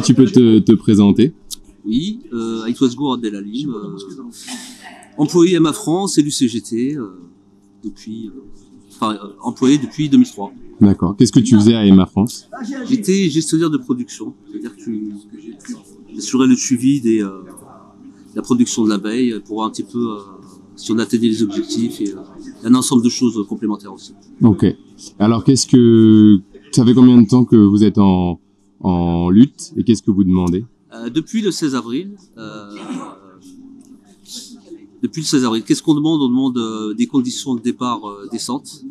que tu peux te, te présenter Oui, euh, Aïtouasgo Abdelalim, euh, employé à ma France et l'UCGT euh, depuis, euh, enfin, euh, employé depuis 2003. D'accord. Qu'est-ce que tu faisais à Emma France? J'étais gestionnaire de production, c'est-à-dire que tu assurais le suivi des, euh, de la production de l'abeille pour voir un petit peu euh, si on atteignait les objectifs et euh, un ensemble de choses complémentaires aussi. Ok. Alors, qu'est-ce que ça fait combien de temps que vous êtes en, en lutte et qu'est-ce que vous demandez Euh, depuis le 16 avril, euh, depuis le 16 avril, qu'est-ce qu'on demande? On demande euh, des conditions de départ décentes.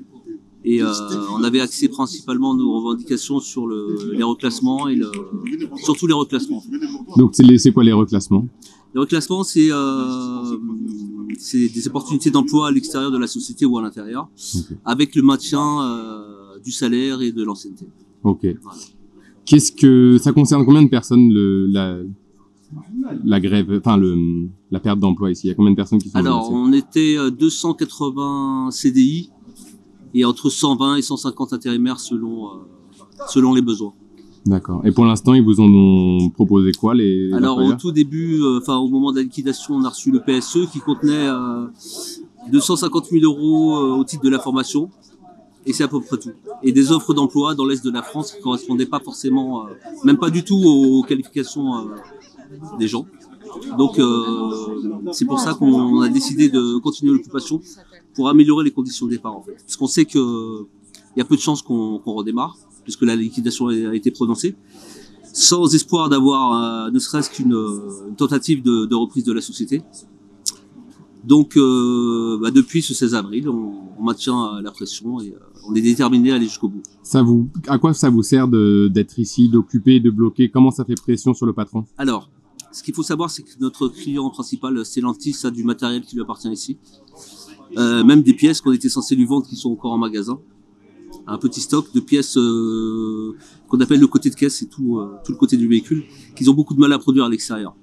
Et on avait axé principalement nos revendications sur le, les reclassements et le, surtout les reclassements. Donc, c'est quoi les reclassements? Les reclassements, c'est c'est des opportunités d'emploi à l'extérieur de la société ou à l'intérieur, avec le maintien euh, du salaire et de l'ancienneté. Ok. Qu'est-ce que ça concerne combien de personnes le, la, la grève, enfin le, la perte d'emploi ici? Il y a combien de personnes qui sont Alors, on était euh, 280 CDI et entre 120 et 150 intérimaires selon, euh, selon les besoins. D'accord. Et pour l'instant, ils vous en ont proposé quoi les Alors, au tout début, euh, enfin, au moment de la liquidation, on a reçu le PSE qui contenait euh, 250 000 euros euh, au titre de la formation. Et c'est à peu près tout. Et des offres d'emploi dans l'Est de la France qui correspondaient pas forcément, euh, même pas du tout aux qualifications euh, des gens. Donc, euh, c'est pour ça qu'on a décidé de continuer l'occupation pour améliorer les conditions de départ. Parce qu'on sait que il y a peu de chances qu'on redémarre, puisque la liquidation a été prononcée, sans espoir d'avoir ne serait-ce qu'une une tentative de reprise de la société. Donc, euh, bah, depuis ce 16 avril, on, on maintient euh, la pression et euh, on est déterminé à aller jusqu'au bout. Ça vous, à quoi ça vous sert d'être ici, d'occuper, de bloquer? Comment ça fait pression sur le patron? Alors, ce qu'il faut savoir, c'est que notre client principal, Stellantis, a du matériel qui lui appartient ici. Euh, même des pièces qu'on était censé lui vendre qui sont encore en magasin. Un petit stock de pièces qu'on appelle le côté de caisse et tout, tout le côté du véhicule, qu'ils ont beaucoup de mal à produire à l'extérieur.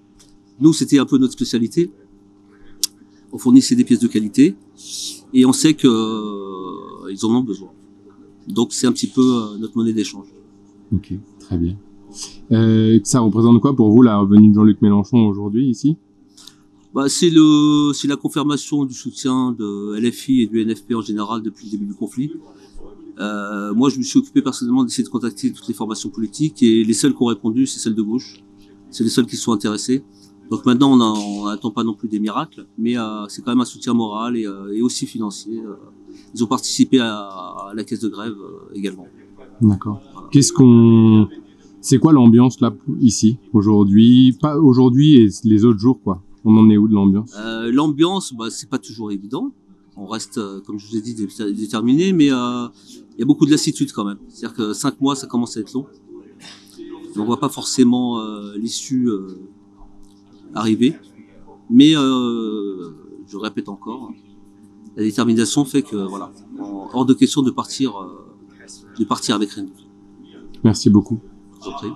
Nous, c'était un peu notre spécialité. On fournissait des pièces de qualité et on sait que euh, ils en ont besoin. Donc c'est un petit peu euh, notre monnaie d'échange. Ok, très bien. Euh, ça représente quoi pour vous la venue de Jean-Luc Mélenchon aujourd'hui ici? Bah, c'est le, c'est la confirmation du soutien de LFI et du NFP en général depuis le début du conflit. Euh, moi, je me suis occupé personnellement d'essayer de contacter toutes les formations politiques et les seules qui ont répondu, c'est celles de gauche. C'est les seules qui se sont intéressées. Donc maintenant, on n'attend pas non plus des miracles, mais euh, c'est quand même un soutien moral et, euh, et aussi financier. euh. Ils ont participé à, à la caisse de grève également. D'accord. Qu'est-ce qu'on, c'est quoi l'ambiance là ici aujourd'hui? Pas aujourd'hui et les autres jours quoi. On en est où de l'ambiance? L'ambiance, bah, c'est pas toujours évident. On reste, comme je vous ai dit, dé- déterminé, mais euh, il y a beaucoup de lassitude quand même. C'est-à-dire que cinq mois, ça commence à être long. On voit pas forcément euh, l'issue euh, arriver. Mais euh, je répète encore, la détermination fait que voilà, hors de question de partir, euh, de partir avec rien. Merci beaucoup. Je vous en prie.